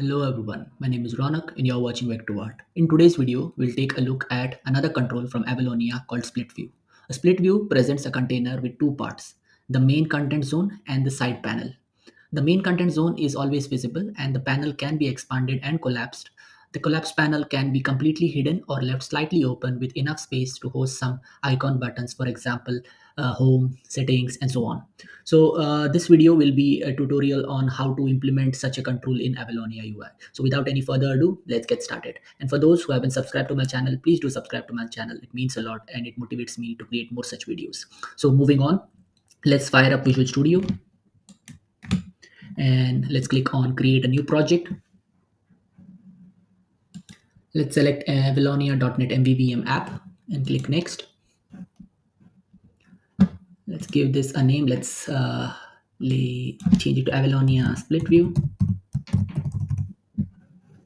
Hello everyone, my name is Ronak and you're watching VectoArt. In today's video, we'll take a look at another control from Avalonia called Split View. A split view presents a container with two parts, the main content zone and the side panel. The main content zone is always visible and the panel can be expanded and collapsed. The collapsed panel can be completely hidden or left slightly open with enough space to host some icon buttons, for example, uh, home, settings, and so on. So uh, this video will be a tutorial on how to implement such a control in Avalonia UI. So without any further ado, let's get started. And for those who haven't subscribed to my channel, please do subscribe to my channel. It means a lot and it motivates me to create more such videos. So moving on, let's fire up Visual Studio and let's click on create a new project. Let's select Avalonia.NET MVVM app and click next let's give this a name. Let's uh, lay, change it to avalonia split view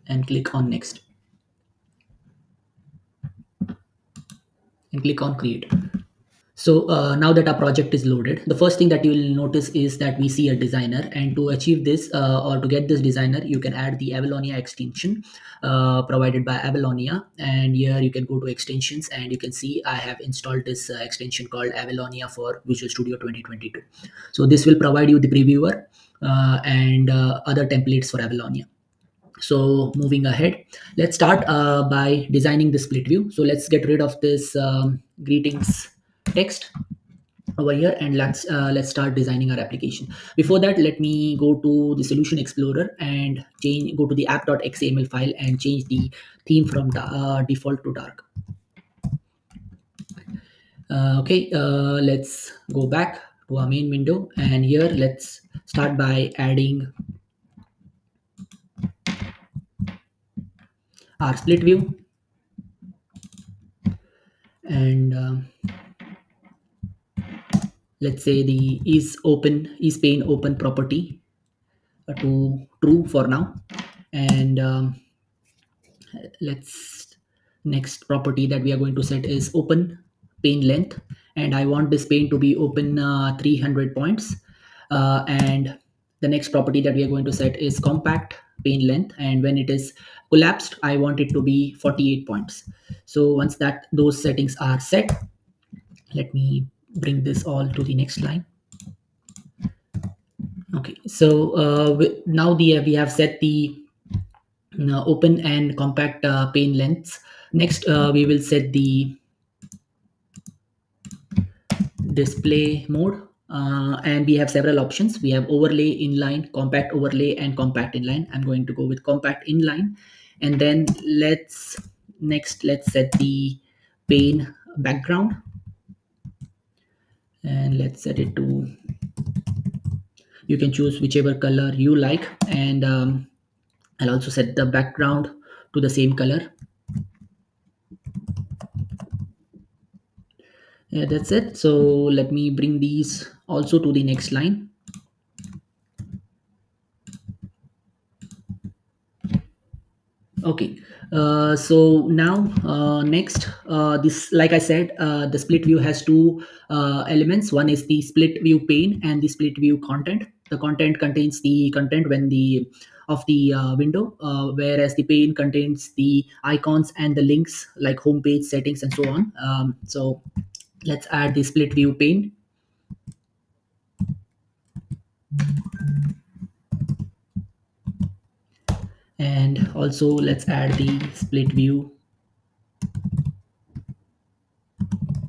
and click on next. And click on create so uh, now that our project is loaded, the first thing that you will notice is that we see a designer and to achieve this uh, or to get this designer, you can add the Avalonia extension uh, provided by Avalonia. And here you can go to extensions and you can see I have installed this uh, extension called Avalonia for Visual Studio 2022. So this will provide you the previewer uh, and uh, other templates for Avalonia so moving ahead let's start by designing the split view so let's get rid of this um, greetings text over here and let's uh, let's start designing our application. Before that let me go to the solution explorer and change go to the app.xaml file and change the theme from uh, default to dark. Uh, okay uh, let's go back to our main window and here let's start by adding our split view. And um, let's say the is open is pane open property uh, to true for now. And um, let's next property that we are going to set is open pane length. And i want this pane to be open uh, 300 points. Uh, and the next property that we are going to set is compact pane length. And when it is collapsed i want it to be 48 points. So once that those settings are set let me bring this all to the next line. Okay so uh, now the we have set the uh, open and compact uh, pane lengths. Next uh, we will set the display mode uh, and we have several options. We have overlay inline compact overlay and compact inline. I'm going to go with compact inline. And then let's next let's set the pane background and let's set it to you can choose whichever color you like. And um, I'll also set the background to the same color. Yeah that's it. So let me bring these also to the next line. Okay uh, so now uh, next uh, this like i said uh, the split view has two uh, elements. One is the split view pane and the split view content. The content contains the content when the of the window whereas the pane contains the icons and the links like home page settings and so on. Um, so let's add the split view pane and also let's add the split view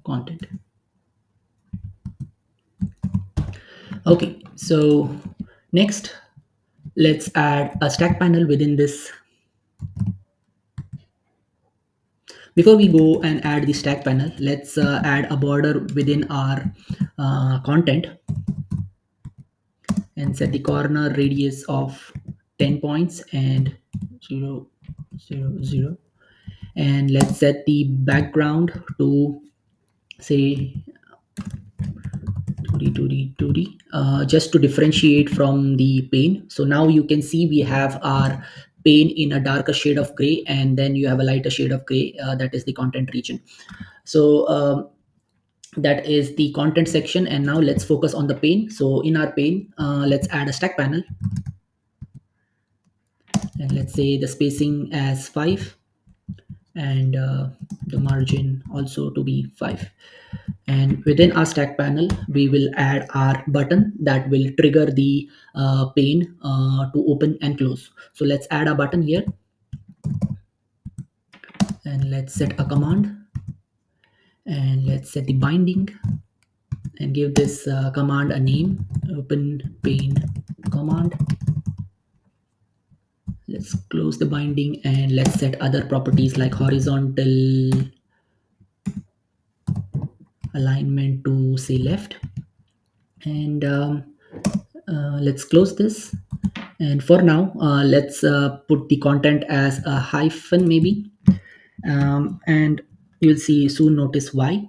content. Okay so next let's add a stack panel within this. Before we go and add the stack panel let's uh, add a border within our uh, content and set the corner radius of 10 points and 0 0 0 and let's set the background to say 2d 2d 2d uh, just to differentiate from the pane so now you can see we have our pane in a darker shade of gray and then you have a lighter shade of gray. Uh, that is the content region. So um, that is the content section and now let's focus on the pane so in our pane uh, let's add a stack panel and let's say the spacing as 5 and uh, the margin also to be 5 and within our stack panel we will add our button that will trigger the uh, pane uh, to open and close. So let's add a button here. And let's set a command. And let's set the binding. And give this uh, command a name open pane command let's close the binding and let's set other properties like horizontal alignment to say left. And um, uh, let's close this. And for now uh, let's uh, put the content as a hyphen maybe. Um, and you'll see soon notice why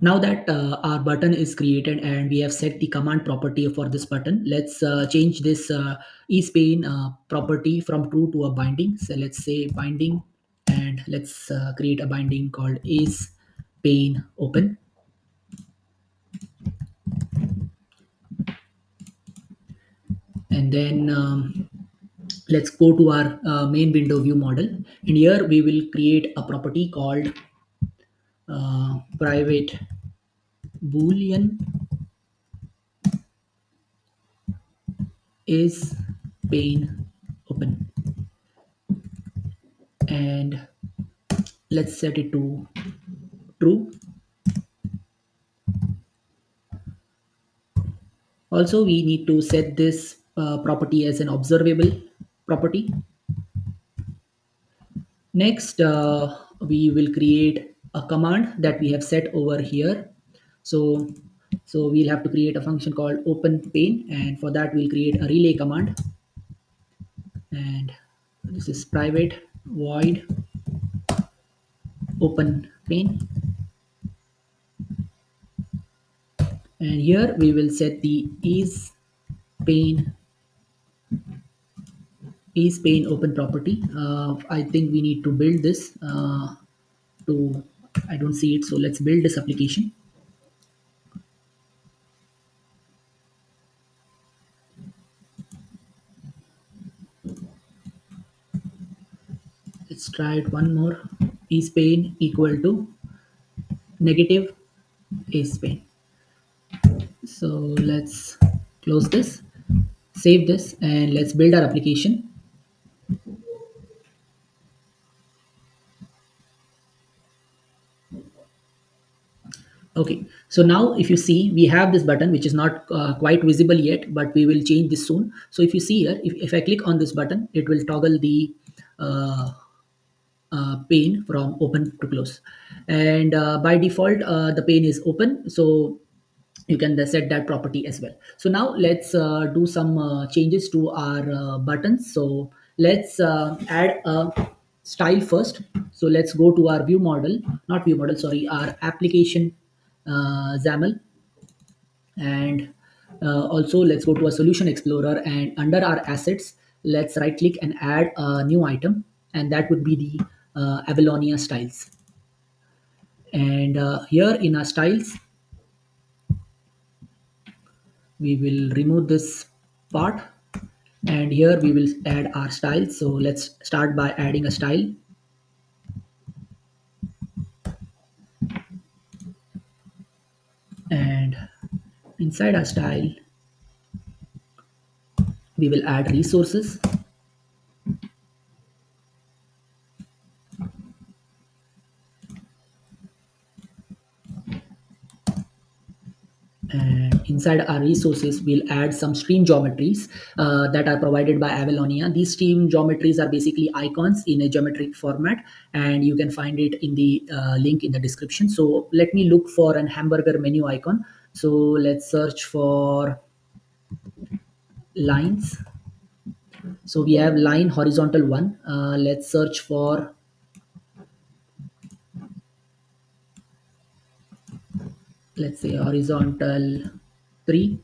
now that uh, our button is created and we have set the command property for this button, let's uh, change this uh, is pane uh, property from true to a binding. So let's say binding and let's uh, create a binding called is pane open. And then um, let's go to our uh, main window view model. And here we will create a property called uh, private boolean is pane open. And let's set it to true. Also we need to set this uh, property as an observable property. Next uh, we will create a command that we have set over here. So so we'll have to create a function called open pane and for that we'll create a relay command. And this is private void open pane. And here we will set the is pane is pane open property. Uh, i think we need to build this uh, to I don't see it so let's build this application. Let's try it one more. Is pane equal to negative is pane so let's close this save this and let's build our application okay. So now if you see we have this button which is not uh, quite visible yet but we will change this soon. So if you see here if, if i click on this button it will toggle the uh, uh, pane from open to close. And uh, by default uh, the pane is open. So you can set that property as well. So now let's uh, do some changes to our buttons. So let's add a style first. So let's go to our view model not view model sorry our application XAML. And uh, also let's go to a solution explorer and under our assets let's right click and add a new item and that would be the uh, Avalonia styles. And uh, here in our styles we will remove this part. And here we will add our styles so let's start by adding a style and inside our style we will add resources and inside our resources we'll add some stream geometries uh, that are provided by avalonia. These stream geometries are basically icons in a geometric format and you can find it in the uh, link in the description. So let me look for an hamburger menu icon. So let's search for lines. So we have line horizontal one. Uh, let's search for let's say horizontal 3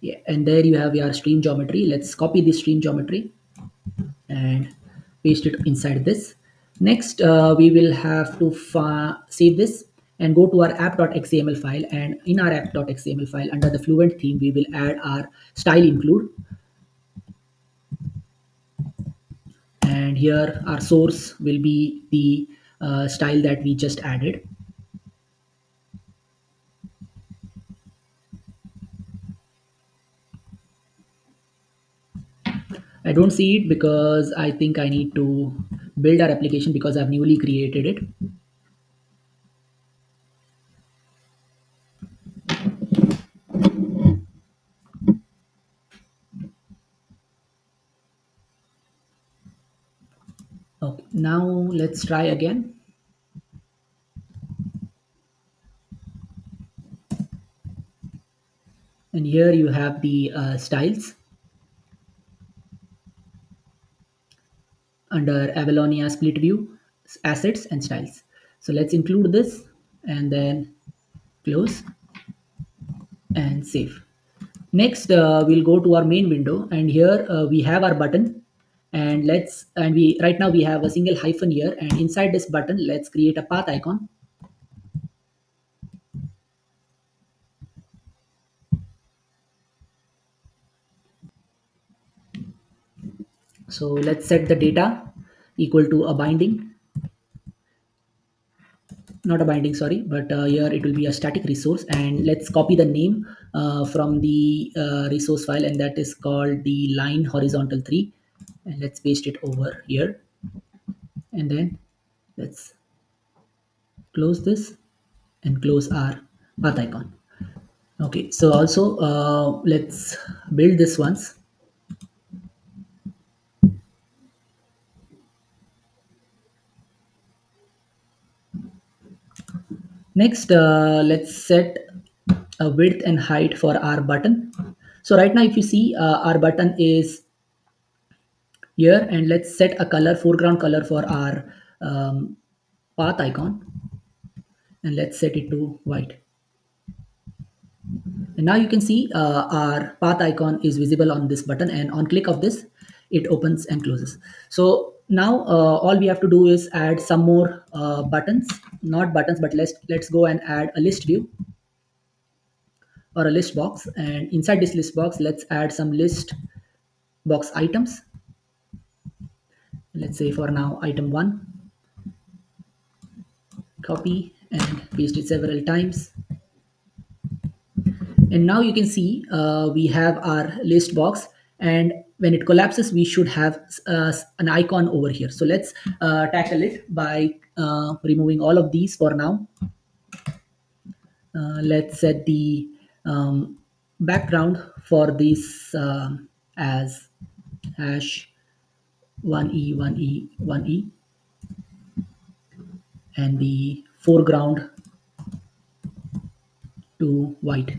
yeah and there you have your stream geometry. Let's copy this stream geometry and paste it inside this. Next uh, we will have to save this and go to our app.xaml file. And in our app.xaml file under the fluent theme we will add our style include. And here our source will be the uh, style that we just added I don't see it because I think I need to build our application because I've newly created it. Okay, now let's try again. And here you have the uh, styles under Avalonia split view, assets and styles. So let's include this and then close and save. Next, uh, we'll go to our main window and here uh, we have our button and let's and we right now we have a single hyphen here and inside this button let's create a path icon so let's set the data equal to a binding. Not a binding sorry but uh, here it will be a static resource. And let's copy the name uh, from the uh, resource file and that is called the line horizontal 3 and let's paste it over here. And then let's close this and close our path icon. Okay so also uh, let's build this once next uh, let's set a width and height for our button. So right now if you see uh, our button is here and let's set a color foreground color for our um, path icon and let's set it to white. And now you can see uh, our path icon is visible on this button and on click of this it opens and closes. So now uh, all we have to do is add some more uh, buttons. Not buttons but let's let's go and add a list view or a list box. And inside this list box let's add some list box items. Let's say for now item 1 copy and paste it several times. And now you can see uh, we have our list box. And when it collapses we should have uh, an icon over here. So let's uh, tackle it by uh, removing all of these for now. Uh, let's set the um, background for this um, as hash 1e 1e 1e and the foreground to white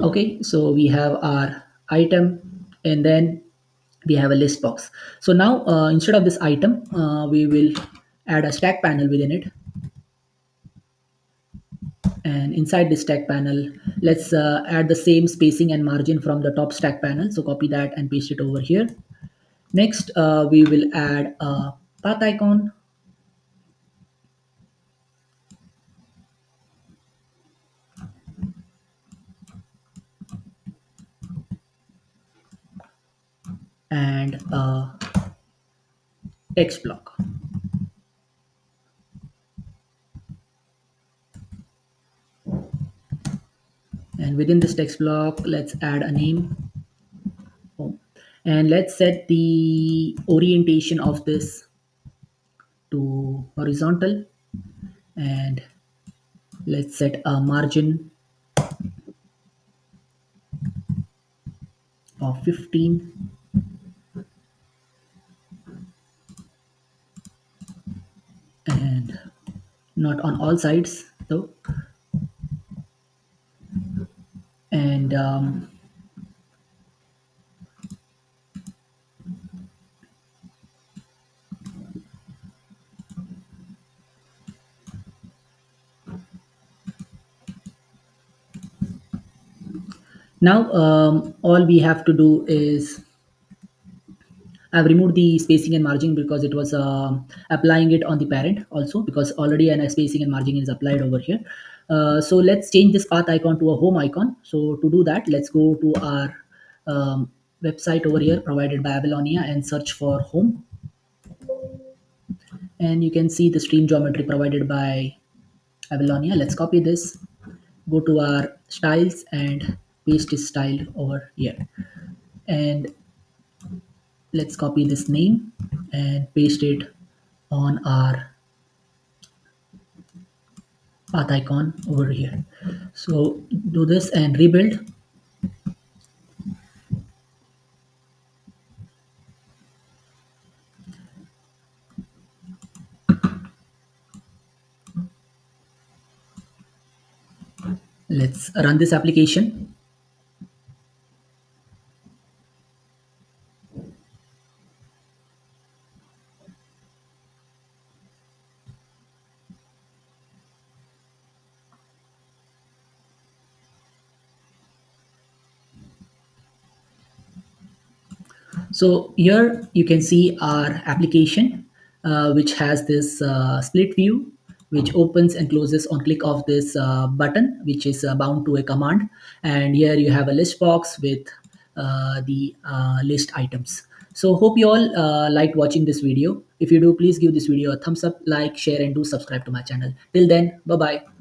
okay so we have our item and then we have a list box. So now uh, instead of this item uh, we will add a stack panel within it. And inside this stack panel let's uh, add the same spacing and margin from the top stack panel. So copy that and paste it over here. Next uh, we will add a path icon and a text block. And within this text block let's add a name. And let's set the orientation of this to horizontal. And let's set a margin of 15 and not on all sides though. And um, now um, all we have to do is I've removed the spacing and margin because it was uh, applying it on the parent also because already an spacing and margin is applied over here. Uh, so let's change this path icon to a home icon. So to do that, let's go to our um, website over here provided by Avalonia and search for home. And you can see the stream geometry provided by Avalonia. Let's copy this, go to our styles and paste this style over here. And let's copy this name and paste it on our path icon over here. So do this and rebuild let's run this application so here you can see our application uh, which has this uh, split view which opens and closes on click of this uh, button which is uh, bound to a command. And here you have a list box with uh, the uh, list items. So hope you all uh, liked watching this video. If you do please give this video a thumbs up like share and do subscribe to my channel. Till then bye bye